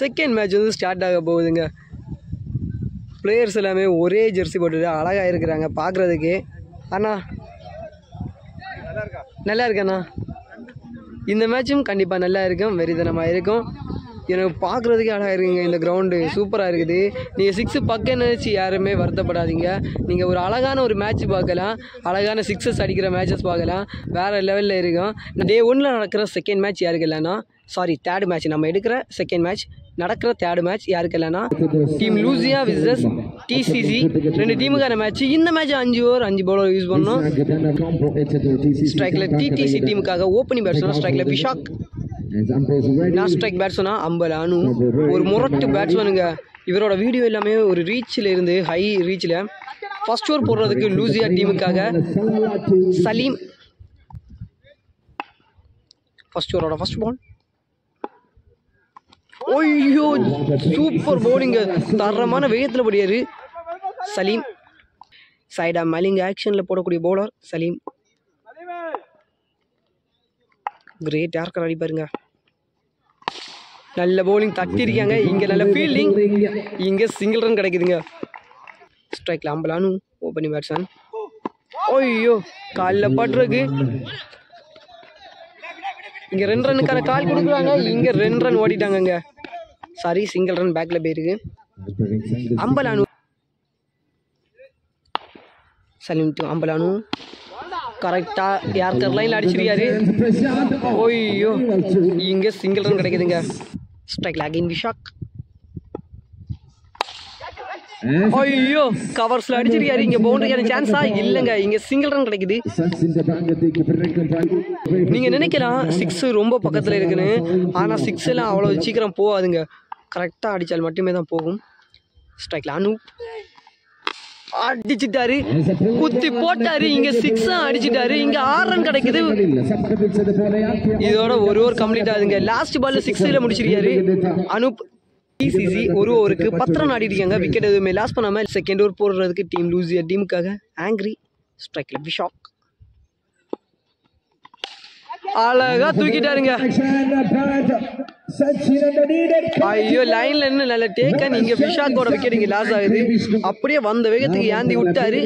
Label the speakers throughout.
Speaker 1: Second match வந்து start ஆக போகுதுங்க. பிளேயர்ஸ் எல்லாமே ஒரே ஜெர்சி போட்டுட்டு அழகாக இருக்கிறாங்க பார்க்குறதுக்கு அண்ணா நல்லா இருக்கண்ணா இந்த மேட்சும் கண்டிப்பாக நல்லா இருக்கும் வெறிதனமாக இருக்கும். எனக்கு பார்க்குறதுக்கே அழகாக இருக்குங்க இந்த கிரவுண்டு சூப்பராக இருக்குது. நீங்கள் சிக்ஸு பக்கம் நினச்சி யாருமே வருத்தப்படாதீங்க. நீங்கள் ஒரு அழகான ஒரு மேட்ச் பார்க்கலாம். அழகான சிக்ஸஸ் அடிக்கிற மேட்சஸ் பார்க்கலாம். வேறு லெவலில் இருக்கும். டே ஒன்றில் நடக்கிற செகண்ட் மேட்ச் யாருக்கு இல்லைன்னா சாரி தேர்ட் மேட்ச் நம்ம எடுக்கிற செகண்ட் மேட்ச் நடக்கிற தேர்ட் மேட்ச் யாருக்கு இல்லைன்னா டீம் லூசியா விசஸ் டிசிசி ரெண்டு டீமுக்கான மேட்ச் இந்த மேட்ச் அஞ்சு ஓவர் அஞ்சு பவுலர் யூஸ் பண்ணோம் ஸ்ட்ரைக்கில் டிடிசி டீமுக்காக ஓப்பனிங் பேட்ஸ்மேன் ஸ்ட்ரைக்கில் பிஷாக் நான் ஸ்ட்ரைக் பேட்ஸ்மனா அம்பல் அனு. ஒரு முரட்டு பேட்ஸ்மேனுங்க இவரோட வீடியோ எல்லாமே ஒரு ரீச்சில் இருந்து ஹை ரீச்சில் ஃபர்ஸ்ட் ஓவர் போடுறதுக்கு லூசியா டீமுக்காக சலீம் ஃபர்ஸ்ட் ஓவரோட ஃபர்ஸ்ட் பால் ஐயோ சூப்பர் பவுலிங்க. தரமான வேகத்தில் படியாரு சலீம். சைடா மலிங்க ஆக்ஷனில் போடக்கூடிய பவுலர் சலீம். கிரேட் யார்க்கர் அடிப்பாருங்க நல்ல பவுலிங் தட்டிருக்காங்க இங்கே நல்ல ஃபீல்டிங் இங்கே சிங்கிள் ரன் கிடைக்குதுங்க. ஸ்ட்ரைக்கில் அம்பலானு ஓப்பனிங் பேட்ஸ்மேன் ஐயோ காலில் பட்டுருக்கு இங்கே ரெண்டு ரன்னுக்கான கால் கொடுக்குறாங்க. இங்கே ரெண்டு ரன் ஓடிட்டாங்கங்க. சாரி சிங்கிள் ரன் பேக்கில் போயிருக்கு. அம்பலானு சலீம் டு அம்பலானு கரெக்டாக யார்கர் லைனில் அடிச்சிருக்காரு? ஓய்யோ இங்கே சிங்கிள் ரன் கிடைக்குதுங்க. ஸ்ட்ரைக்கில் அகைன் விஷாக் ஐயோ கவர்ஸ்ல அடிச்சிருக்காரு. இங்க பவுண்டரிக்கான சான்ஸா இல்லைங்க. இங்க சிங்கிள் ரன் கிடைக்குது. நீங்க நினைக்கலாம் சிக்ஸ் ரொம்ப பக்கத்துல இருக்குன்னு. ஆனா சிக்ஸ் எல்லாம் அவ்வளவு சீக்கிரம் போகாதுங்க. கரெக்டாக அடித்தால் மட்டுமே தான் போகும். ஸ்ட்ரைக்ல அனு அடிச்சிட்டாரு. குத்தி போட்டாரு. இங்க சிக்ஸ் அடிச்சிட்டாரு. இங்க ஆறு ரன் கிடைக்குது. இதோட ஒரு ஓவர் கம்ப்ளீட் ஆகுதுங்க. லாஸ்ட் பால்ல சிக்ஸ்ல முடிச்சிருக்காரு. அனுப் டிசிசி ஒரு ஓவருக்கு பத்து ரன் ஆடிருக்காங்க விக்கெட் எதுவுமே லாஸ் பண்ணாம செகண்ட் ஓவர் போடுறதுக்கு டீம் லூசியா டீமுக்காக ஆங்கிரி ஸ்ட்ரைக்கில் பிஷாக் அழகா தூக்கிட்டாருங்க. ஐயோ லைன்ல என்ன நல்ல டேக்கன் இங்க கூட விக்கெட் இங்க லாஸ் ஆகுது. அப்படியே வந்த வேகத்துக்கு ஏந்தி விட்டாரு.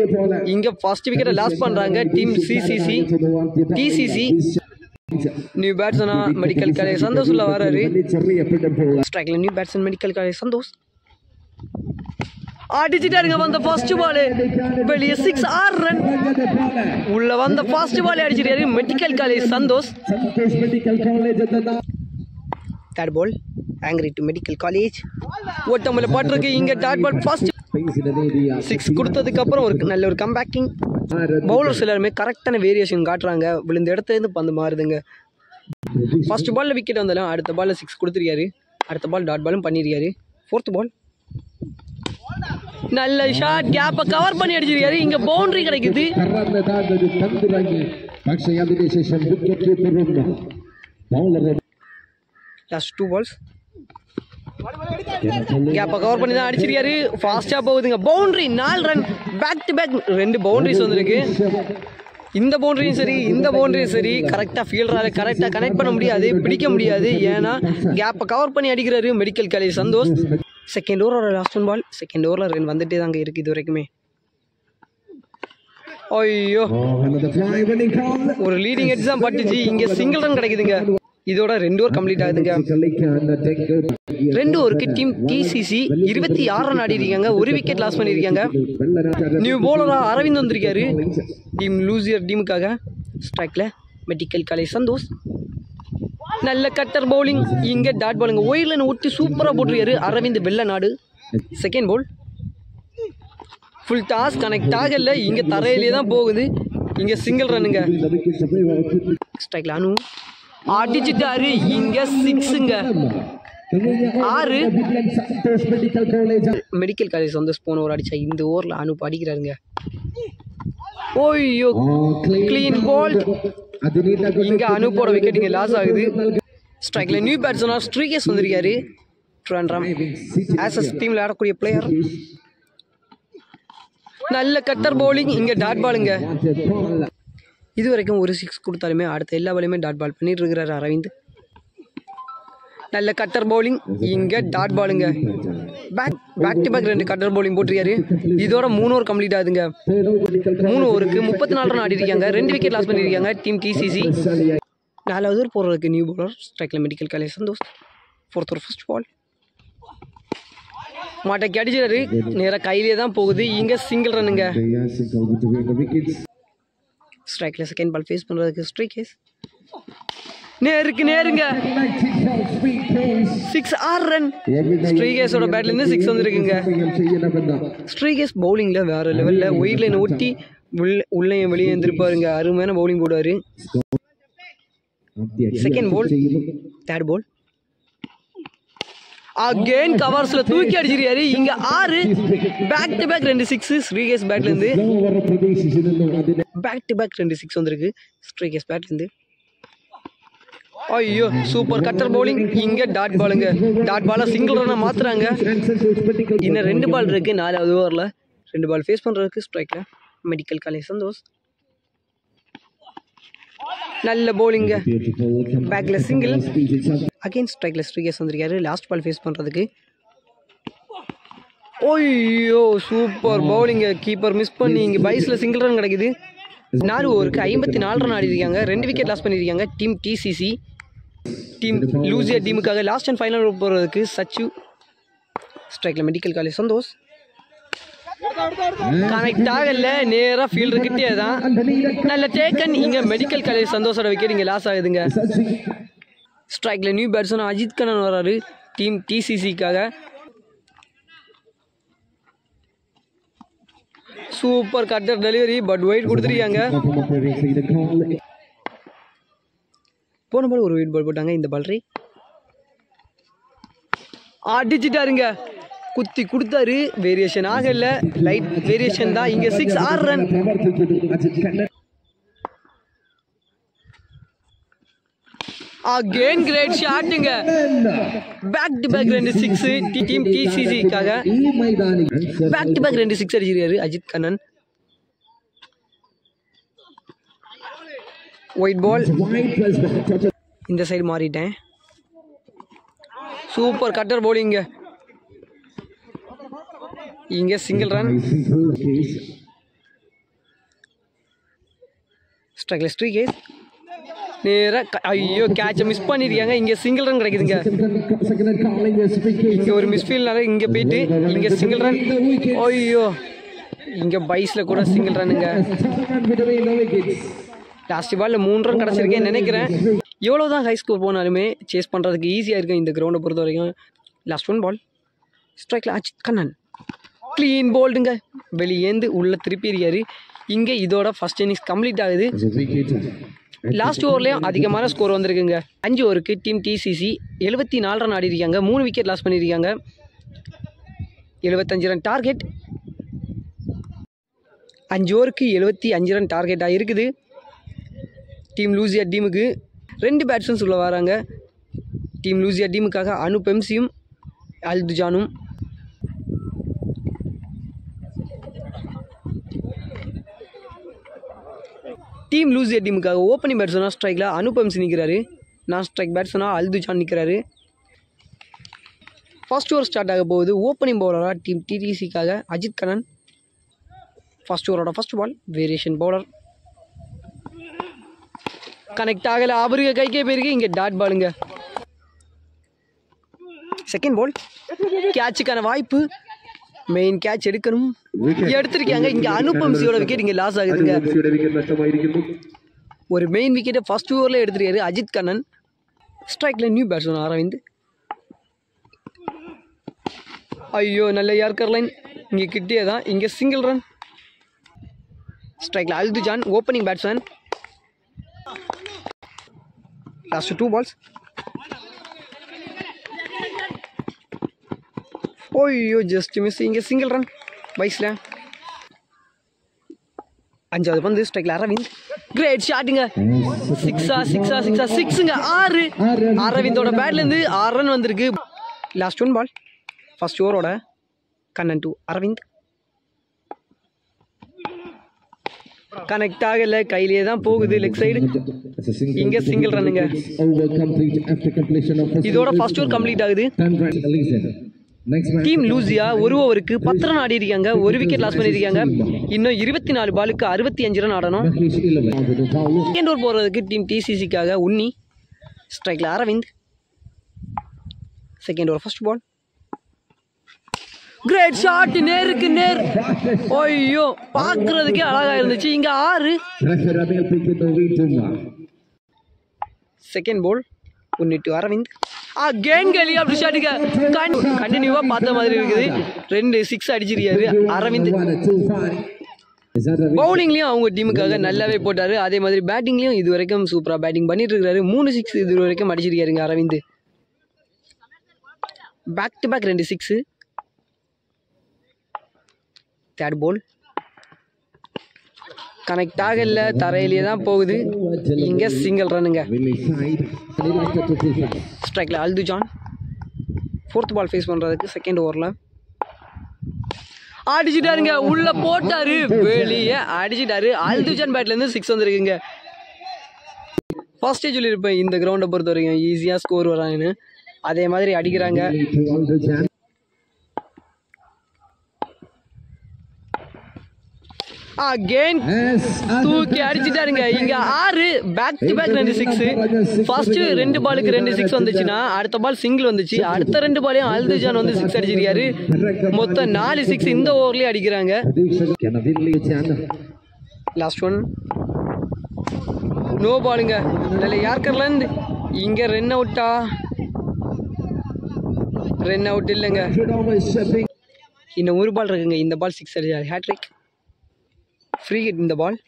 Speaker 1: இங்க ஃபர்ஸ்ட் விக்கெட்டை லாஸ் பண்றாங்க டீம் சிசிசி டிசிசி நியூ பேட்ஸ்மனா மெடிக்கல் காலேஜ் சந்தோஷ் உள்ள வராரு. ஸ்ட்ரைக்ல new batsman medical college Santhosh. அடிச்சிட்டாருங்க வந்த ஃபர்ஸ்ட் பால் வெளியே சிக்ஸ் ஆறு ரன் உள்ள வந்த ஃபர்ஸ்ட் பால் அடிச்சிட்டாரு medical college Santhosh. Third ball angry to medical college ஓட்டமில் பாட்டிருக்கு இங்கே தேர்ட் பால் ஃபர்ஸ்ட் சிக்ஸ் கொடுத்ததுக்கப்புறம் ஒரு நல்ல ஒரு கம்பேக்கிங் பவுலர்ஸ் எல்லாருமே கரெக்டான வேரியேஷன் காட்டுறாங்க. விழுந்த இடத்துலேருந்து பந்து மாறுதுங்க. ஃபர்ஸ்ட் பால்ல விக்கெட் வந்தாலும் அடுத்த பாலில் சிக்ஸ் கொடுத்துருக்காரு. அடுத்த பால் டாட் பாலும் பண்ணியிருக்காரு. ஃபோர்த் பால் நல்ல ஷாட் கேப்பை கவர் பண்ணி அடிச்சிருக்காரு. இங்க பவுண்டரி கிடைக்குது. லாஸ்ட் டூ பால்ஸ் கேப்பை கவர் பண்ணி தான் அடிச்சிருக்காரு. ஃபாஸ்டா போகுதுங்க. பவுண்டரி நாலு ரன் பேக் டு பேக் ரெண்டு பவுண்டரிஸ் வந்திருக்கு. இந்த பவுண்டரியும் சரி இந்த பவுண்டரியும் சரி. கரெக்டாக ஃபீல்டரால் கரெக்டாக கனெக்ட் பண்ண முடியாது பிடிக்க முடியாது. ஏன்னா கேப்பை கவர் பண்ணி அடிக்கிறாரு மெடிக்கல் காலேஜ் சந்தோஷ். செகண்ட் ஓவரோட லாஸ்ட் ஒன் பால் செகண்ட் ஓவரில் ரன் வந்துட்டே தாங்க இருக்கு இது வரைக்குமே. ஐயோ. ஒரு லீடிங் எட்ஜ் தான் பட்டுச்சு. இங்கே சிங்கிள் ரன் கிடைக்குதுங்க. இதோட ரெண்டு ஓர் கம்ப்ளீட் ஆகுதுங்க. ரெண்டு ஓவருக்கு டீம் டிசிசி இருபத்தி ஆறு ரன் ஆடி இருக்காங்க ஒரு விக்கெட் லாஸ் பண்ணியிருக்காங்க. நியூ போலராக அரவிந்த் வந்திருக்காரு. டீம் லூசியர் டீமுக்காக. ஸ்ட்ரைக்கில் மெடிக்கல் காலேஜ் சந்தோஷ். நல்ல கட்டர் பவுலிங் இங்கே டாட் பாலுங்க ஒயிலில் ஒட்டி சூப்பராக போட்டிருக்காரு Aravind Vellanadu. Second ball full toss connect ஆகலை இங்கே தரையிலே தான் போகுது. இங்கே சிங்கிள் ரன்னுங்க ஸ்ட்ரைக்கில் அனு. அடிச்சுட்டாரு இங்கே சிக்ஸுங்க ஆறு. மெடிக்கல் காலேஜ் வந்து போன ஒரு அடிச்சா இந்த ஓவரில் அனு படிக்கிறாருங்க. ஓய்யோ. கிளீன்
Speaker 2: போல்ட்
Speaker 1: இங்க அனுப்போட விக்கெட் இங்க லாஸ் ஆகுது. ஸ்ட்ரைக்ல நியூ பேட்ஸ்மனா ஸ்ட்ரீகேஸ் வந்திருக்காரு. ட்ரான்ராம் ஆசஸ் டீம்ல ஆடக்கூடிய பிளேயர் நல்ல கட்டர் பவுலிங் இங்க டாட் பாலுங்க இது வரைக்கும் ஒரு சிக்ஸ் கொடுத்தாலுமே அடுத்த எல்லா பாலையுமே டாட் பால் பண்ணிட்டு இருக்கிறாரு அரவிந்த். நல்ல கட்டர் பவுலிங் இங்கே டாட் பாலுங்க பேக் பேக் டு பேக் ரெண்டு கட்டர் பவுலிங் போட்டிருக்காரு. இதோட மூணு ஓவர் கம்ப்ளீட் ஆகுதுங்க. மூணு ஓவருக்கு முப்பத்தி நாலு ரன் ஆடிருக்காங்க. ரெண்டு விக்கெட் லாஸ் பண்ணியிருக்காங்க டீம் டிசிசி
Speaker 2: Sally
Speaker 1: நாலாவது ஓவர் போடுறதுக்கு நியூ பவுலர் ஸ்ட்ரைக்கில் medical college Santhosh. Fourth over first ball மாட்டை அடிச்சிடாரு நேராக கையிலே தான் போகுது. இங்கே சிங்கிள் ரன்னுங்க. ஸ்ட்ரைக்கில் செகண்ட் பால் ஃபேஸ் பண்ணுறதுக்கு ஸ்ட்ரைக் கேஸ் நேருக்கு நேருங்க. சிக்ஸ் ஆறு ரன் ஸ்ரீகேஸோட பேட்லேருந்து சிக்ஸ் வந்துருக்குங்க. ஸ்ரீகேஸ் பவுலிங்கில் வேறு லெவலில் ஒயிட் லைனை ஒட்டி உள்ள உள்ளேயும் வெளியே இருந்திருப்பாருங்க அருமையான பவுலிங் போடுவார். Second ball third ball again கவர்ஸில் தூக்கி அடிச்சிருக்காரு. இங்க ஆறு பேக் டு பேக் ரெண்டு சிக்ஸ் ஸ்ரீகேஸ் பேட்லேருந்து பேக் டு பேக் ரெண்டு சிக்ஸ் வந்திருக்கு. பேட்ல இருந்து. ஐயோ சூப்பர் கட்டர் பவுலிங் இங்கே டாட் பாலுங்க டாட் பாலை சிங்கிள் ரன்னாக மாற்றுறாங்க இன்னும் ரெண்டு பால் இருக்குது நாலாவது ஓவரில் ரெண்டு பால் ஃபேஸ் பண்ணுறதுக்கு ஸ்ட்ரைக்கில் மெடிக்கல் காலேஜ் சந்தோஷ். நல்ல பவுலிங்க பேக்ல சிங்கிள் அகைன் ஸ்ட்ரைக்கில் ஸ்ட்ரைக்கர்ஸ் வந்திருக்காரு. லாஸ்ட் பால் ஃபேஸ் பண்ணுறதுக்கு ஓய்யோ சூப்பர் பவுலிங்க கீப்பர் மிஸ் பண்ணி இங்கே பைஸில் சிங்கிள் ரன் கிடைக்குது. நாலு ஓவருக்கு ஐம்பத்தி நாலு ரன் ஆடிருக்காங்க. ரெண்டு விக்கெட் லாஸ் பண்ணியிருக்காங்க டீம் டிசிசி டீம் லூசியா டீமுக்காக லாஸ்ட் அண்ட் ஃபைனல் போகிறதுக்கு சச்சு ஸ்ட்ரைக்கில் மெடிக்கல் காலேஜ் சந்தோஷ் கனெக்ட் ஆகல நேராக ஃபீல்டர் கிட்டே தான் நல்ல டேக்கன் இங்கே மெடிக்கல் காலேஜ் சந்தோஷோட விக்கெட் இங்கே லாஸ் ஆகுதுங்க ஸ்ட்ரைக்கில் நியூ பேட்ஸ்மேன் அஜித் கண்ணன் வராரு team டிசிசிக்காக super cutter delivery but wide கொடுத்துருக்காங்க போன பால் ஒரு வீட் பால் போட்டாங்க. இந்த பால்ரி அடிச்சிட்டாருங்க. குத்தி கொடுத்தாரு. வேரியேஷன் ஆகல லைட் வேரியேஷன் தான். இங்க சிக்ஸ் ஆறு ரன் அகேன் கிரேட் ஷாட்டுங்க பேக் டு பேக் ரெண்டு சிக்ஸ் டீம் டிசிசிக்காக பேக் டு பேக் ரெண்டு சிக்ஸ் அடிச்சிருக்காரு. அஜித் கண்ணன். ஒயிட் பால் இந்த சைடு மாறிட்டேன். சூப்பர் கட்டர் போலிங்க இங்கே. சிங்கிள் ரன் ஸ்ட்ரகிள் ஸ்ட்ரீ கேஸ் நேராக ஐயோ கேட்சை மிஸ் பண்ணியிருக்காங்க இங்கே சிங்கிள் ரன் கிடைக்குதுங்க. இங்கே ஒரு மிஸ்ஃபீல்னால இங்கே போயிட்டு இங்கே சிங்கிள் ரன் ஐயோ இங்கே பைஸில் கூட சிங்கிள் ரன்னுங்க லாஸ்ட் பாலில் மூணு ரன் கிடச்சிருக்கேன் நினைக்கிறேன். எவ்வளோ தான் ஹை ஸ்கோர் போனாலுமே சேஸ் பண்ணுறதுக்கு ஈஸியாக இருக்கும் இந்த கிரவுண்டை பொறுத்த வரைக்கும். லாஸ்ட் ஒன் பால் ஸ்ட்ரைக்கில் அஜித் கண்ணன். க்ளீன் போல்டுங்க வெளியேந்து உள்ளே திருப்பியிருக்காரு இங்கே இதோட ஃபஸ்ட் இன்னிங்ஸ் கம்ப்ளீட் ஆகுது. லாஸ்ட் ஓவர்லேயும் அதிகமான ஸ்கோர் வந்திருக்குங்க. அஞ்சு ஓவருக்கு டீம் டிசிசி எழுபத்தி நாலு ரன் ஆடிருக்காங்க மூணு விக்கெட் லாஸ் பண்ணியிருக்காங்க. எழுபத்தஞ்சு ரன் டார்கெட் அஞ்சு ஓவருக்கு எழுபத்தி அஞ்சு ரன் டார்கெட்டாக இருக்குது. டீம் லூசியா டீமுக்கு ரெண்டு பேட்ஸ்மேன்ஸ் உள்ள வராங்க. டீம் லூசியா டீமுக்காக அனு பெம்சியும் அல்துஜானும் டீம் லூசியா டீமுக்காக ஓப்பனிங் பேட்ஸ்மனாக ஸ்ட்ரைக்கில் அனு பெம்சி நிற்கிறாரு நான் ஸ்ட்ரைக் பேட்ஸ்மனாக அல்துஜான் நிற்கிறாரு ஃபர்ஸ்ட் ஓவர் ஸ்டார்ட் ஆக போகுது. ஓப்பனிங் பவுலராக டீம் டிடிசிக்காக Ajith Kannan. First ஓவரோட first ball variation bowler connect ஆகலை. அவருக்கு கைக்கே போயிருக்கு. இங்கே டாட் பாலுங்க செகண்ட் பால் கேட்சுக்கான வாய்ப்பு. மெயின் கேட்ச் எடுக்கணும். எடுத்திருக்காங்க. இங்கே அனுபம்சியோட விக்கெட் இங்கே லாஸ் ஆகுதுங்க. ஒரு மெயின் விக்கெட்டை ஃபர்ஸ்ட் ஓவரில் எடுத்துருக்காரு அஜித் கண்ணன். ஸ்ட்ரைக்கில் நியூ பேட்ஸ்மேன் அரவிந்த் ஐயோ நல்ல யார்கர் லைன் இங்கே கிட்டே தான். இங்கே சிங்கிள் ரன் ஸ்ட்ரைக்கில் Althujan opening batsman last two balls ஓய்யோ just miss இங்கே சிங்கிள் ரன் வயசில் அஞ்சாவது பந்து ஸ்ட்ரைக்கில் அரவிந்த். கிரேட் ஷாட்டுங்க சிக்ஸா சிக்ஸா சிக்ஸா சிக்ஸுங்க ஆறு. அரவிந்தோட பேட்லேருந்து ஆறு ரன் வந்திருக்கு. லாஸ்ட் ஒன் பால் ஃபர்ஸ்ட் ஓவரோட கண்ணன் டூ அரவிந்த். கனெக்ட் ஆகல கையிலேயே தான் போகுது லெக் சைடு
Speaker 2: இங்கே சிங்கிள் single
Speaker 1: இங்க இதோட ஃபர்ஸ்ட் ஓவர் கம்ப்ளீட் ஆகுது. டீம் லூசியா ஒரு ஓவருக்கு பத்து ரன் ஆடி இருக்காங்க ஒரு விக்கெட் லாஸ் பண்ணியிருக்காங்க. இன்னும் இருபத்தி நாலு பாலுக்கு அறுபத்தி அஞ்சு ரன் ஆடணும் செகண்ட் ஓவர் போகிறதுக்கு டீம் டிசிசிக்காக உன்னி ஸ்ட்ரைக்கில் Aravind. Second over first ball great shot நேருக்கு நேர். ஐயோ பார்க்கறதுக்கே அழகா இருந்துச்சு. இங்க ஆறு. Second ball Unni to Aravind. Again கலி அப்படி ஷாட்டுங்க கண்டினியூவா பார்த்த மாதிரி இருக்குது. ரெண்டு சிக்ஸ் அடிச்சிருக்காரு. அரவிந்த். பவுலிங்லயும் அவங்க டீமுக்காக நல்லாவே போட்டாரு. அதே மாதிரி பேட்டிங்லயும் இது வரைக்கும் சூப்பரா பேட்டிங் பண்ணிட்டு இருக்காரு மூணு சிக்ஸ் இது வரைக்கும் அடிச்சிருக்காருங்க அரவிந்த். பேக் டு பேக் ரெண்டு சிக்ஸ் தேர்ட் பால் கனெக்ட் ஆகல தரையிலேயே தான் போகுது. இங்கே சிங்கிள் ரன்னுங்க ஸ்ட்ரைக்கில் Althu John fourth ball face பண்ணுறதுக்கு செகண்ட் ஓவரில் அடிச்சிட்டாருங்க உள்ள போட்டாரு. வெளியே அடிச்சிட்டாரு. அல்துஜான் பேட்ல இருந்து சிக்ஸ் வந்துருக்குங்க. ஃபர்ஸ்டே சொல்லியிருப்பேன் இந்த கிரவுண்டை பொறுத்த வரைக்கும் ஈஸியாக ஸ்கோர் வராங்கன்னு அதே மாதிரி அடிக்கிறாங்க. அகெயின். தூக்கி அடிச்சிட்டாருங்க. இங்க ஆறு பேக் டு பேக் ரெண்டு சிக்ஸ் ஃபர்ஸ்ட் ரெண்டு பாலுக்கு ரெண்டு சிக்ஸ் வந்துச்சுன்னா அடுத்த பால் சிங்கிள் வந்துச்சு. அடுத்த ரெண்டு பாலையும் அல்துஜான் வந்து சிக்ஸ் அடிச்சிருக்காரு. மொத்தம் நாலு சிக்ஸ் இந்த ஓவர்லயே அடிக்கிறாங்க. லாஸ்ட் ஒன் நோ பாலுங்க அதில் யார்கர்லேருந்து இங்கே ரன் அவுட்டா ரன் அவுட் இல்லைங்க. இன்னும் ஒரு பால் இருக்குங்க. இந்த பால் சிக்ஸ் அடிச்சாரு. ஹேட்ரிக் ஃப்ரீ ஹிட் இந்த பால்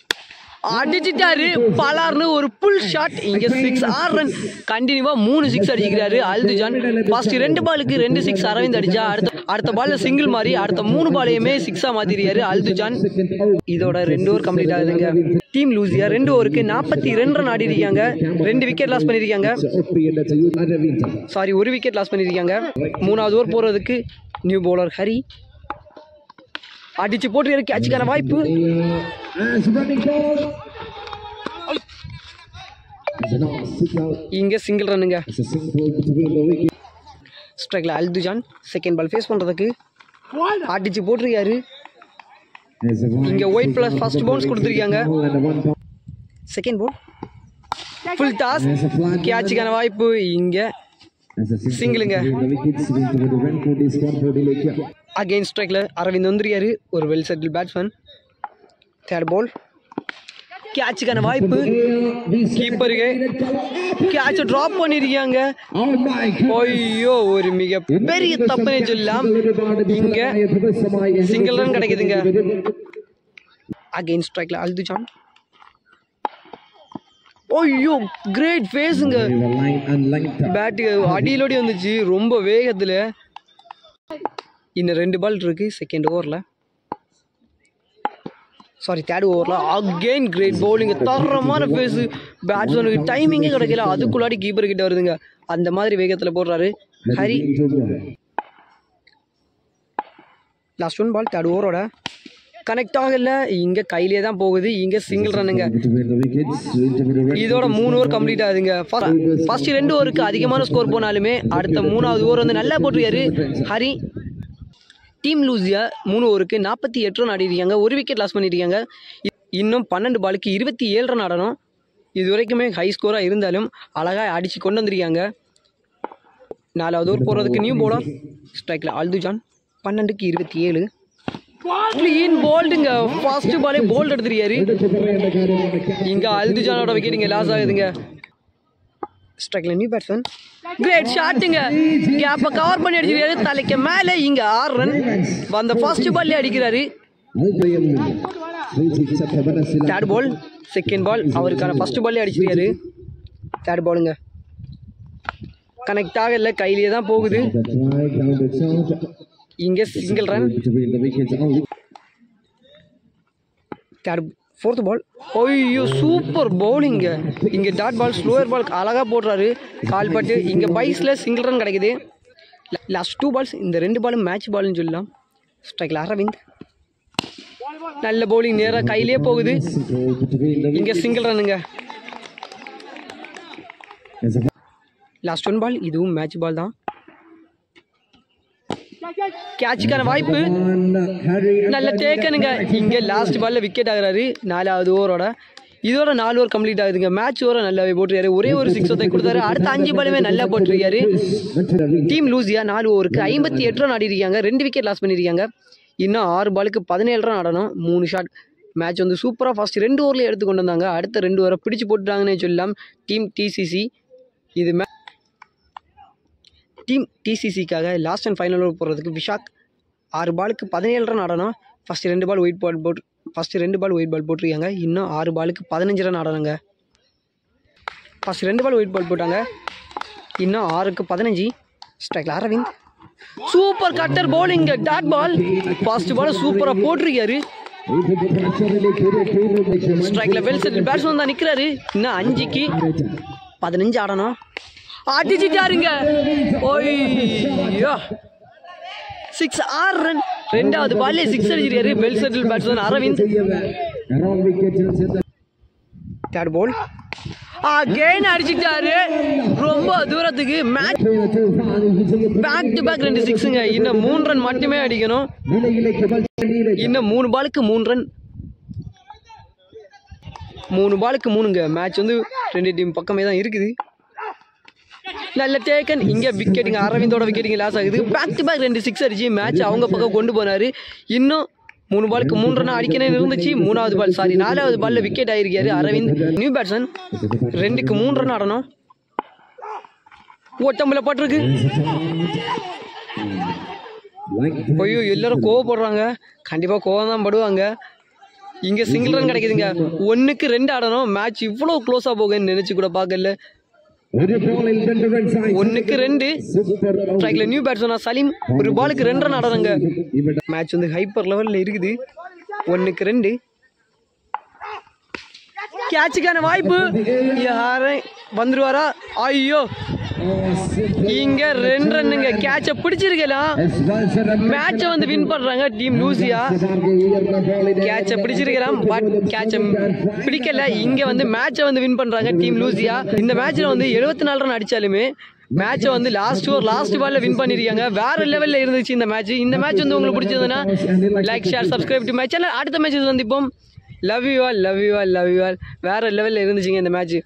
Speaker 1: அடிச்சிட்டாரு. பலார்னு ஒரு புல் ஷாட் இங்க சிக்ஸ் ஆறு ரன் கண்டினியூவா மூணு சிக்ஸ் அடிக்கிறாரு அல்துஜான். ஃபர்ஸ்ட் ரெண்டு பாலுக்கு ரெண்டு சிக்ஸ் அரவிந்த் அடிச்சா அடுத்த அடுத்த பால்ல சிங்கிள் மாறி அடுத்த மூணு பாலையுமே சிக்ஸா மாத்திரியாரு அல்துஜான். இதோட ரெண்டு ஓவர் கம்ப்ளீட் ஆகுதுங்க. டீம் லூசியா ரெண்டு ஓவருக்கு நாற்பத்தி ரெண்டு ரன் ஆடி இருக்காங்க ரெண்டு விக்கெட் லாஸ் பண்ணியிருக்காங்க சாரி ஒரு விக்கெட் லாஸ் பண்ணிருக்காங்க. மூணாவது ஓவர் போகிறதுக்கு நியூ பவுலர் ஹரி. அடிச்சு போட்டு கேட்சுக்கான வாய்ப்பு.
Speaker 2: இங்க
Speaker 1: இங்கே சிங்கிள் ரன்னுங்க ஸ்ட்ரைக்ல அல்துஜான் செகண்ட் பால் ஃபேஸ் பண்ணுறதுக்கு அடிச்சு போட்டிருக்காரு.
Speaker 2: இங்க
Speaker 1: இங்கே ஒயிட் ப்ளஸ் ஃபர்ஸ்ட் பவுன்ஸ் கொடுத்துருக்காங்க செகண்ட் பவுன் ஃபுல் டாஸ் கேட்சுக்கான வாய்ப்பு. இங்கே சிங்கிளுங்க. அகெயின் ஸ்ட்ரைக்கில் அரவிந்த் வந்திருக்காரு ஒரு well settle batsman third ball கேட்சுக்கான வாய்ப்பு. கீப்பருக்கு கேட்ச் ட்ராப் பண்ணியிருக்காங்க
Speaker 2: Oh.
Speaker 1: ஐயோ ஒரு மிக பெரிய தப்புனே சொல்லலாம். இங்க single run கிடைக்குதுங்க. அகைன் ஸ்ட்ரைக்ல அல்துஜான். ஐயோ கிரேட் ஃபேஸுங்க பேட்டு அடியிலோடி வந்துச்சு. ரொம்ப வேகத்தில். இன்னும் ரெண்டு பால் இருக்கு. செகண்ட் ஓவரில் சாரி தேர்ட் ஓவரில் அகெயின் கிரேட் பவுலிங் தரமான ஃபேஸ் பேட்ஸ்மேனுக்கு டைமிங்கே கிடைக்கல. அதுக்குள்ளாடி கீப்பர் கிட்ட வருதுங்க. அந்த மாதிரி வேகத்தில் போடுறாரு. Hari. Last one ball third ஓவரோட connect ஆகல இங்கே கையிலே தான் போகுது. இங்கே சிங்கிள் ரன்னுங்க இதோட மூணு ஓவர் கம்ப்ளீட் ஆகுதுங்க. ஃபர்ஸ்ட் ரெண்டு ஓவருக்கு அதிகமான ஸ்கோர் போனாலுமே அடுத்த மூணாவது ஓவர் வந்து நல்லா போட்டிருக்காரு. ஹரி டீம் லூசியா மூணு ஓவருக்கு நாற்பத்தி எட்டு ரன் ஆடிருக்காங்க. ஒரு விக்கெட் லாஸ் பண்ணியிருக்காங்க இன்னும் பன்னெண்டு பாலுக்கு இருபத்தி ஏழு ரன் ஆடணும். இது வரைக்குமே ஹை ஸ்கோராக இருந்தாலும் அழகாக அடித்து கொண்டு வந்திருக்காங்க. நாலாவது ஓவர் போகிறதுக்கு நியூ போலர் ஸ்ட்ரைக்கில் அல்துஜான் பன்னெண்டுக்கு இருபத்தி ஏழு. க்ளீன் போல்டுங்க ஃபர்ஸ்ட் பாலே போல்ட் எடுத்துருக்காரு இங்க அல்துஜானோட விக்கெட் இங்க லாஸ் ஆகுதுங்க. ஸ்ட்ரைக்ல நியூ பேட்ஸ்மேன் கிரேட் ஷாட்டுங்க கேப்பை கவர் பண்ணி அடிச்சிருக்காரு. தலைக்கு மேலே இங்க ஆறு ரன் வந்த ஃபர்ஸ்ட் பால்லே அடிக்கிறாரு. தேர்ட் பால் செகண்ட் பால் அவருக்கான ஃபர்ஸ்ட் பால்லே அடிச்சிருக்காரு. தேர்ட் பாலுங்க கனெக்ட் ஆகல. கையிலேயே தான் போகுது. இங்கே single run third fourth ball ஐயோ சூப்பர் பவுலிங்க இங்கே டாட் பால் ஸ்லோயர் பால் அழகாக போடுறாரு. கால் பட்டு இங்கே பைஸில் சிங்கிள் ரன் கிடைக்குது. லாஸ்ட் டூ பால்ஸ் இந்த ரெண்டு பாலும் மேட்ச் பால்னு சொல்லலாம். ஸ்ட்ரைக்கில் அரவிந்த். நல்ல பவுலிங் நேராக கையிலே போகுது. இங்கே சிங்கிள் ரன்னுங்க லாஸ்ட் ஒன் பால் இதுவும் மேட்ச் பால் தான். கேட்சுக்கான வாய்ப்பு. நல்ல தேக்கனுங்க. இங்கே லாஸ்ட் பாலில் விக்கெட் ஆகிறாரு. நாலாவது ஓவரோட இதோட நாலு ஓவர் கம்ப்ளீட் ஆகுதுங்க. மேட்ச் ஓவர நல்லாவே போட்டிருக்காரு. ஒரே ஒரு சிக்ஸ் ஒத்தை கொடுத்தாரு. அடுத்த அஞ்சு பாலுமே நல்லா போட்டிருக்காரு. டீம் லூசியா நாலு ஓவருக்கு ஐம்பத்தி எட்டு ரன் ஆடிருக்காங்க ரெண்டு விக்கெட் லாஸ் பண்ணியிருக்காங்க. இன்னும் ஆறு பாலுக்கு பதினேழு ரன் ஆடணும். மூணு ஷாட் மேட்ச் வந்து சூப்பராக ஃபர்ஸ்ட் ரெண்டு ஓவரில் எடுத்து கொண்டு வந்தாங்க. அடுத்த ரெண்டு ஓவரை பிடிச்சு போட்டுட்டாங்கன்னே சொல்லலாம். டீம் டிசிசி இது மே டீம் டிசிசிக்காக லாஸ்ட் அண்ட் ஃபைனல் ஓவர் போடுறதுக்கு விஷாக் ஆறு பாலுக்கு பதினேழு ரன் ஆடணும் ஃபஸ்ட்டு ரெண்டு பால் ஒயிட் பால் போட்டு ஃபஸ்ட்டு ரெண்டு பால் ஒயிட் பால் போட்டிருக்காங்க. இன்னும் ஆறு பாலுக்கு பதினஞ்சு ரன் ஆடணுங்க ஃபஸ்ட் ரெண்டு பால் ஒயிட் பால் போட்டாங்க. இன்னும் ஆறுக்கு பதினஞ்சு. ஸ்ட்ரைக்கில் Aravind. Super cutter bowling dot ball first ball சூப்பராக போட்டிருக்காரு. ஸ்ட்ரைக்கில் வெல் செட்டில் பேட்ஸ்மேன் தான் நிற்கிறாரு இன்னும் அஞ்சுக்கு பதினஞ்சு ஆடணும். அடிச்சிட்டாருங்க ஓய்யோ சிக்ஸ் ஆறு ரன் ரெண்டாவது பாலே சிக்ஸ் அடிச்சிருக்காரு. Well settle batsman Aravind. Third ball again அடிச்சுட்டாரு. ரொம்ப தூரத்துக்கு மேட்ச் பேக் டு பேக் ரெண்டு சிக்ஸுங்க இன்னும் மூணு ரன் மட்டுமே அடிக்கணும். இன்னும் மூணு பாலுக்கு மூணு ரன் மூணு பாலுக்கு மூணுங்க. மேட்ச் வந்து ரெண்டு டீம் பக்கமே தான் இருக்குது. நல்ல டேக்கன் இங்கே விக்கெட்டுங்க அரவிந்தோட விக்கெட்டுங்க லாஸ் ஆகுது. பேக் டு பேக் ரெண்டு சிக்ஸ் அடிச்சு மேட்ச் அவங்க பக்கம் கொண்டு போனாரு. இன்னும் மூணு பாலுக்கு மூணு ரன் அடிக்கணும்னு இருந்துச்சு. மூணாவது பால் சாரி நாலாவது பால்ல விக்கெட் ஆகிருக்காரு அரவிந்த். நியூ பேட்ஸ்மேன் ரெண்டுக்கு மூணு ரன் ஆடணும். ஓட்டம்பில் பட்டிருக்கு. ஐயோ எல்லாரும் கோவப்படுறாங்க. கண்டிப்பாக கோவம் தான் படுவாங்க. இங்கே சிங்கிள் ரன் கிடைக்குதுங்க. ஒன்றுக்கு ரெண்டு ஆடணும். மேட்ச் இவ்வளோ க்ளோஸாக போகுன்னு நினச்சி கூட பார்க்கல. ஒன்னுக்கு ரெண்டு. ஸ்ட்ரைக்ல நியூ பேட்ஸ்மேனா சலீம். ஒரு பாலுக்கு ரெண்டு ரன் ஆடுறாங்க மேட்ச் வந்து ஹைப்பர் லெவலில் இருக்குது. ஒன்னுக்கு ரெண்டு. கேட்சுக்கான வாய்ப்பு. யாரும் வந்துருவாரா? ஐயோ. இங்க ரெண்டு ரன்னுங்க. கேட்ச பிடிச்சிருக்கலாம் மேட்சை வந்து வின் பண்றாங்க டீம் லூசியா. கேட்ச பிடிச்சிருக்கலாம் பட் கேட்ச பிடிக்கல. இங்க வந்து மேட்சை வந்து வின் பண்றாங்க டீம் லூசியா. இந்த மேட்ச்ல வந்து எழுபத்தி நாலு ரன் அடிச்சாலுமே மேட்சை வந்து லாஸ்ட் ஓவர் லாஸ்ட் பால்ல வின் பண்ணிருக்காங்க. வேற லெவல்ல இருந்துச்சு இந்த மேட்ச் இந்த மேட்ச் வந்து உங்களுக்கு பிடிச்சதுன்னா like share subscribe to match அடுத்த மேட்ச் வந்து இப்போ love you all love you all love you all வேற லெவல்ல இருந்துச்சுங்க இந்த மேட்ச்